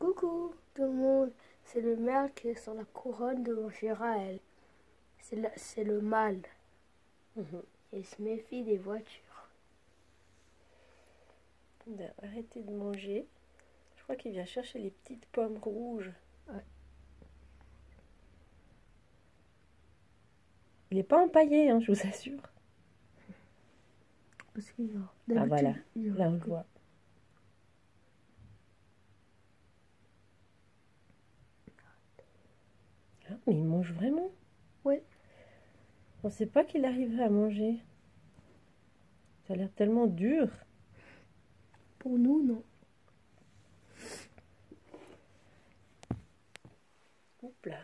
Coucou tout le monde, c'est le maire qui est sur la couronne de mon Raël. C'est le, c'est le mal. Mhm. Il se méfie des voitures. Il a arrêté de manger. Je crois qu'il vient chercher les petites pommes rouges. Ouais. Il n'est pas empaillé, hein, je vous assure. Parce qu'il a- Ah voilà, là on le voit. Ah, mais il mange vraiment? Ouais. On ne sait pas qu'il arriverait à manger. Ça a l'air tellement dur. Pour nous, non. Oups là.